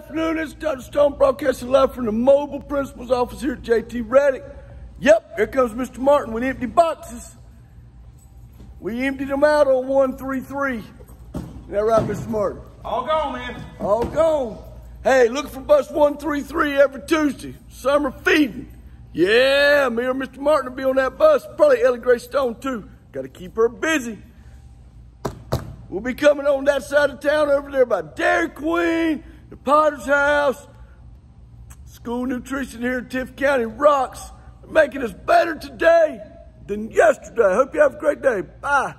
afternoon. It's Dr. Stone broadcasting live from the mobile principal's office here at JT Reddick. Yep, here comes Mr. Martin with empty boxes. We emptied them out on 133. Is that right, Mr. Martin? All gone, man. All gone. Hey, look for bus 133 every Tuesday. Summer feeding. Yeah, me or Mr. Martin will be on that bus. Probably Ellie Gray Stone, too. Got to keep her busy. We'll be coming on that side of town over there by Dairy Queen, the Potter's House. School nutrition here in Tift County rocks. Making us better today than yesterday. Hope you have a great day. Bye.